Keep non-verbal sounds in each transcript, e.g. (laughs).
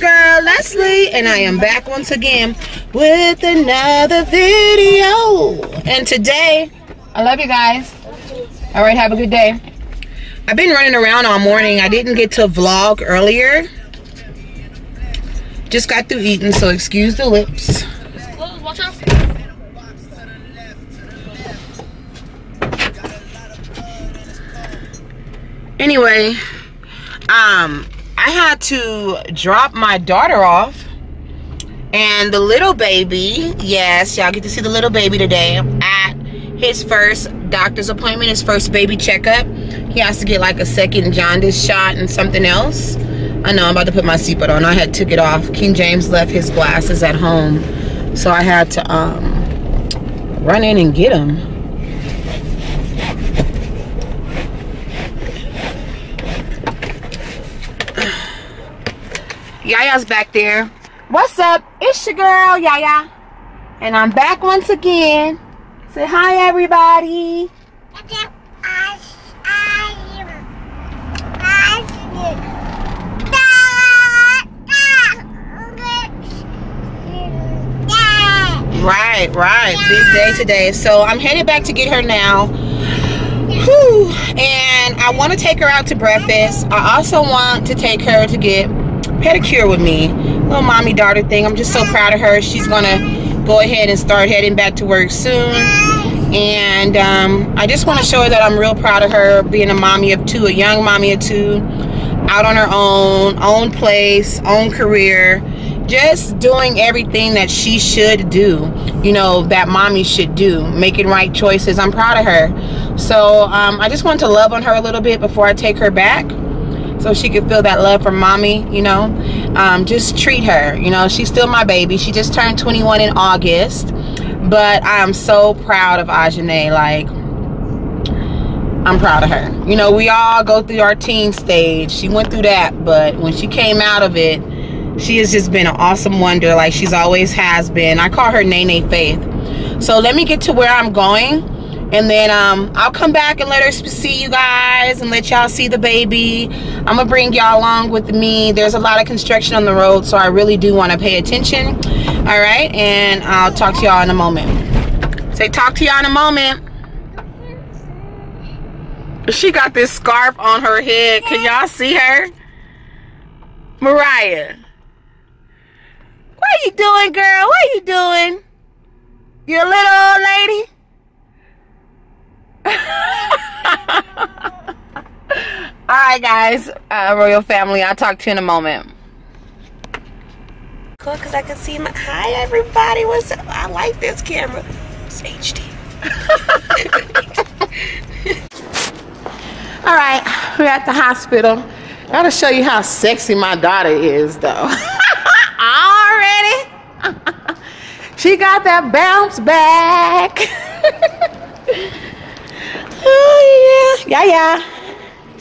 your girl, Leslie, and I am back once again with another video. And today, I love you guys. All right, have a good day. I've been running around all morning. I didn't get to vlog earlier. Just got through eating, so excuse the lips. Anyway, um, I had to drop my daughter off. And the little baby, yes, y'all get to see the little baby today at his first doctor's appointment, his first baby checkup. He has to get like a second jaundice shot and something else. I know, I'm about to put my seatbelt on. I had took it off. King James left his glasses at home. So I had to um, run in and get them. Yaya's back there. What's up? It's your girl, Yaya. And I'm back once again. Say hi, everybody. Right, right. Big day today. So I'm headed back to get her now. Whew. And I want to take her out to breakfast. I also want to take her to get pedicure with me. Little mommy daughter thing. I'm just so proud of her. She's to go ahead and start heading back to work soon. And um, I just want to show her that I'm real proud of her being a mommy of two, a young mommy of two, out on her own, own place, own career just doing everything that she should do you know that mommy should do making right choices i'm proud of her so um, i just want to love on her a little bit before i take her back so she could feel that love from mommy you know? Um, just treat her you know? She's still my baby. She just turned 21 in august but i'm so proud of Ajane like I'm proud of her. You know, we all go through our teen stage. She went through that, but when she came out of it, she has just been an awesome wonder like she's always has been. I call her nene faith. So let me get to where i'm going and then um, i'll come back and let her see you guys and let y'all see the baby. I'm gonna bring y'all along with me. There's a lot of construction on the road so i really do want to pay attention. All right? And i'll talk to y'all in a moment. Say talk to y'all in a moment. She got this scarf on her head. Can y'all see her? MeriYah. What are you doing, girl? What are you doing? You little old lady? All right, guys, uh, royal family. I'll talk to you in a moment. Cool, because I can see my. Hi, everybody. What's up? I like this camera. It's HD. (laughs) All right, we're at the hospital. I gotta show you how sexy my daughter is, though. (laughs) Already? (laughs) she got that bounce back. oh, yeah. Yeah, yeah.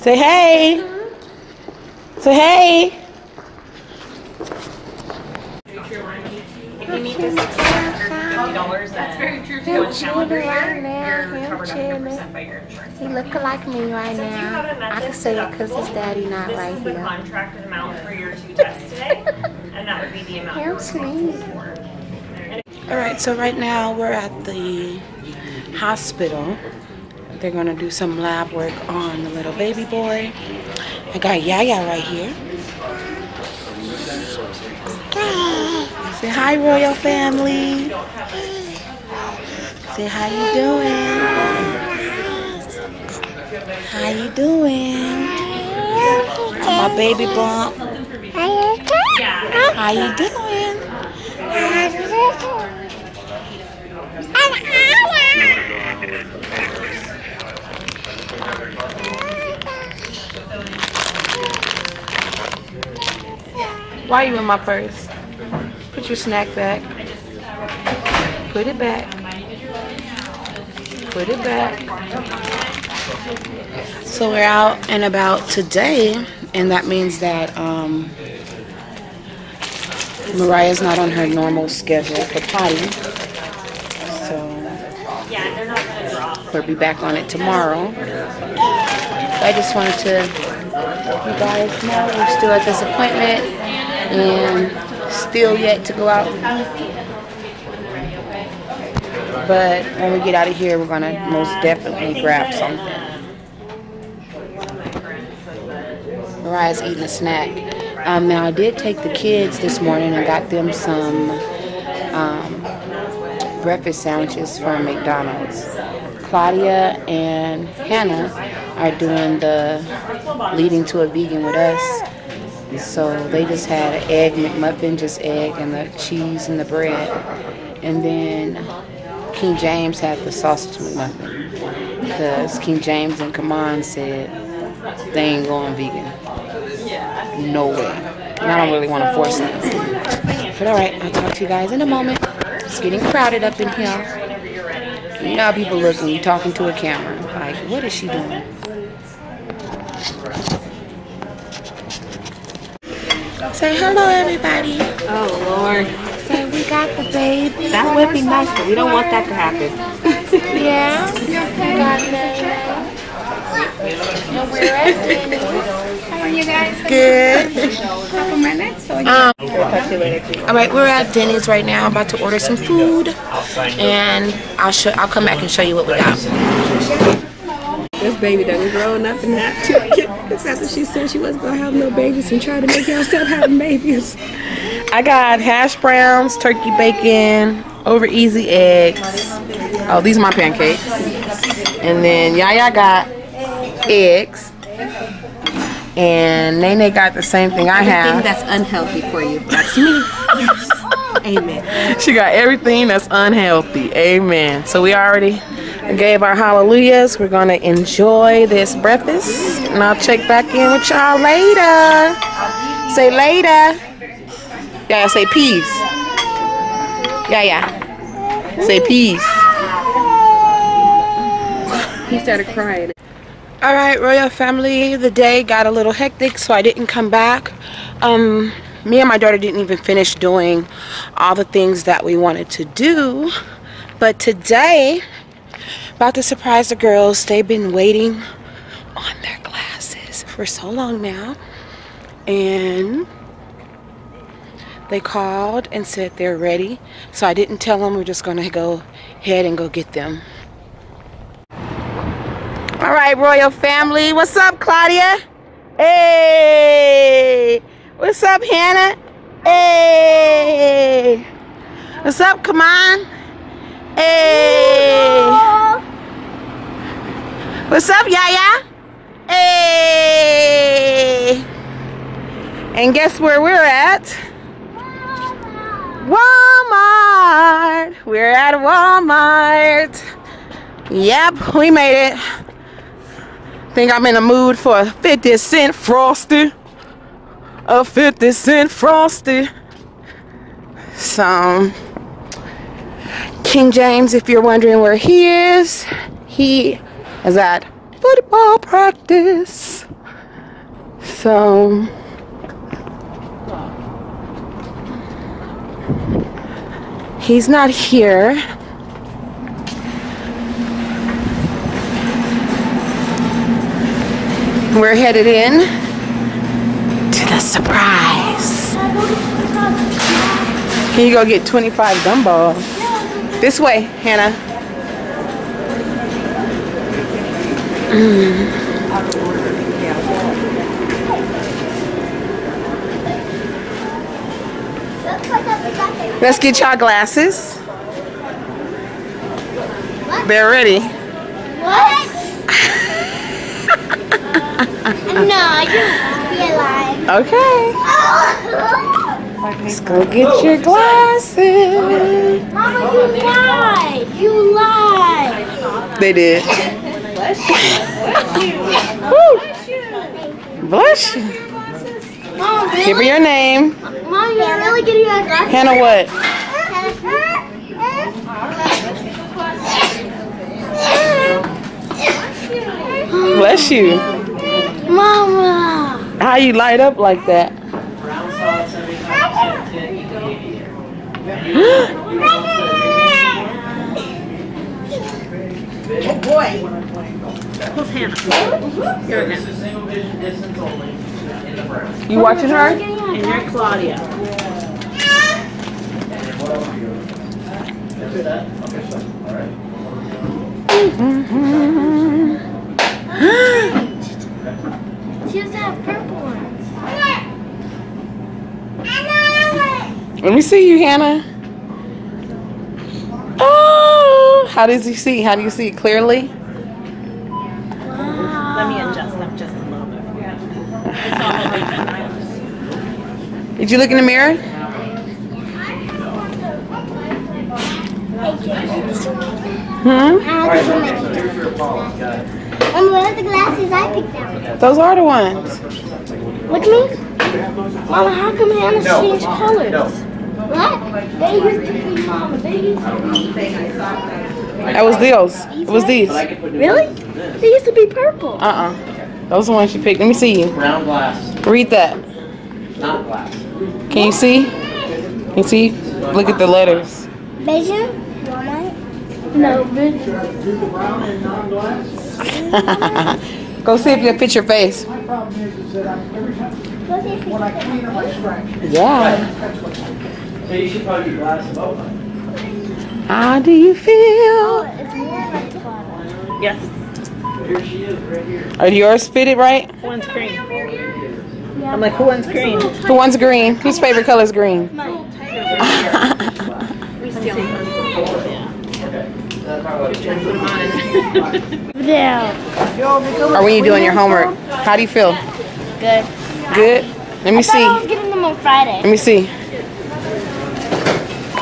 Say hey. Say hey. If you need this $650, that's very true. To one calendar year, you're covered up 100% by your insurance. He look like me right Since now. I can this see it because his daddy not This right is the here. contracted amount for your two tests today, (laughs) and that would be the amount How you're responsible for. All right, so right now we're at the hospital. They're gonna do some lab work on the little baby boy. I got Yaya right here. Say hi, royal family. Say how you doing? How you doing? My baby bump. How you doing? Why are you in my purse? Put your snack back. Put it back. Put it back. So we're out and about today, and that means that um, MeriYah's not on her normal schedule for potty. So Yeah, they're not gonna drop. We'll be back on it tomorrow. I just wanted to you guys know we're still at this appointment and still yet to go out. But when we get out of here, we're gonna most definitely grab something. MeriYah's eating a snack. Um, now I did take the kids this morning and got them some um, breakfast sandwiches from McDonald's. Claudia and Hannah are doing the leading to a vegan with us. So they just had an egg McMuffin, just egg and the cheese and the bread. And then King James had the sausage McMuffin. Because King James and Kamon said they ain't going vegan. No way. And I don't really want to force them. But alright, I'll talk to you guys in a moment. It's getting crowded up in here. You know how people look when you're talking to a camera. Like, what is she doing? Say hello, everybody. Oh, Lord. So we got the babe. That would be nice, but we don't want that to happen. (laughs) Yeah. (laughs) We got the. And we're at How are you guys? Good. Couple minutes. So Um, all right, we're at Denny's right now. I'm About to order some food, and I'll show. I'll come back and show you what we got. This baby done grown up and have two kids after she said she wasn't gonna have no babies and try to make y'all stop having babies. I got hash browns, turkey bacon, over easy eggs. Oh, these are my pancakes. And then Yaya got eggs. And Nene got the same thing I Everything have. that's unhealthy for you. That's me. (laughs) Amen. She got everything that's unhealthy. Amen. So we already gave our hallelujahs. We're gonna enjoy this breakfast. And I'll check back in with y'all later. Say later. Yeah, say peace. Yeah, yeah. Say peace. He started crying. All right, royal family. The day got a little hectic, so I didn't come back. Um, me and my daughter didn't even finish doing all the things that we wanted to do. But today, about to surprise the girls. They've been waiting on their glasses for so long now, and they called and said they're ready. So I didn't tell them. We're just gonna go ahead and go get them. Right, royal family. What's up, Claudia? Hey. What's up, Hannah? Hey. What's up? Come on. Hey. What's up, Yaya? Hey. And guess where we're at? Walmart. We're at Walmart. Yep, we made it. Think I'm in the mood for a 50 cent frosty. A 50 cent frosty. So, King James, if you're wondering where he is, he is at football practice. So, he's not here. We're headed in to the surprise. Here you go get 25 gumballs. This way, Hannah. Mm. Let's get y'all glasses. They're ready. What? No, you're realize. Okay. Let's go get oh. your glasses. Mama, you lied. You lied. They did. Bless Woo. Bless you. Mom, really? Give me your name. Mom, you're really getting your glasses? Hannah what? Bless you. Mama. How you light up like that? Oh boy. Who's Hannah? You're Hannah. You watching her? And you're Claudia. (gasps) (gasps) (gasps) She doesn't have purple ones. Let me see you, Hannah. Oh, how does he see? How do you see it clearly? Let me adjust them just a little bit. It's Did you look in the mirror? Hmm? And what are the glasses I picked out? Those are the ones. Look at me. Mama, how come Hannah changed colors? What? They used to be Mama. They used to be. That was those. It was these. Really? They used to be purple. Uh-uh. Those are the ones she picked. Let me see you. Brown glass, Read that. not glass. Can you see? Can you see? Look at the letters. Vision? Walmart? No, vision. (laughs) Go see if you can fit your face. Yeah. So you should probably get glass of both. How do you feel? It's more like Clara. Yes. Here she is, right here. Oh, Are yours fitted right? Who wants green? I'm like, who wants green? Who one's green. Whose favorite color is green? Yeah. (laughs) (laughs) or when you doing your homework? How do you feel? Good. Good? Let me I thought I was see. getting them on Friday. Let me see.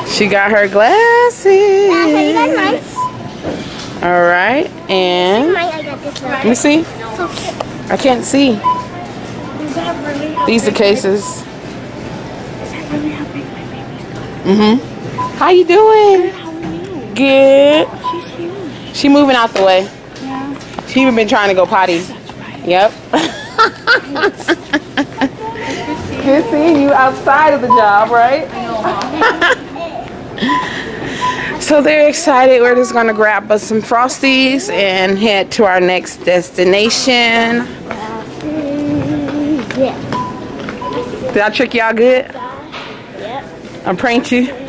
She got her Yeah, so you got glasses. All right. And Mine, I got this one. let me see. I can't see. Is that really These are cases. Really how big my baby's got? Mm-hmm. How you doing? Are? Good. She's huge. She moving out the way. Yeah. She even been trying to go potty. Right. Yep. Good seeing you outside of the job, right? (laughs) so they're excited. We're just gonna grab us some frosties and head to our next destination. Yeah. Did I trick y'all good? Yep. I pranked you.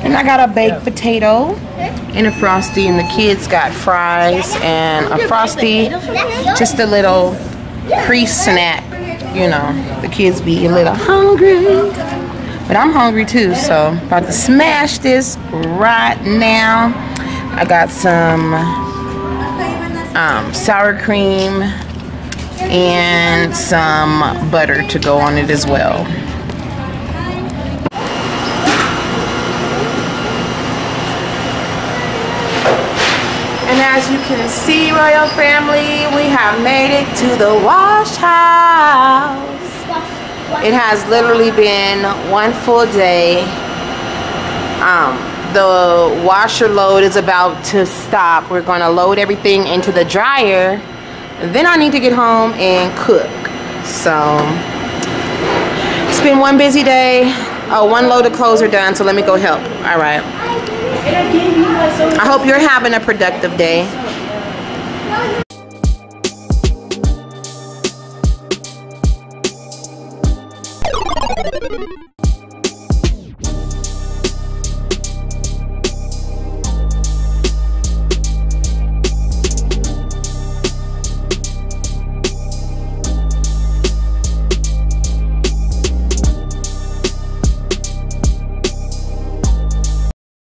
And I got a baked potato and a frosty, and the kids got fries and a frosty. Just a little pre-snack You know, the kids be a little hungry. But I'm hungry too, so about to smash this right now. I got some um, sour cream and some butter to go on it as well. And as you can see, royal family, we have made it to the wash house. It has literally been one full day. Um, the washer load is about to stop. We're going to load everything into the dryer. Then I need to get home and cook. So it's been one busy day. Oh, one load of clothes are done, so let me go help. All right. I hope you're having a productive day.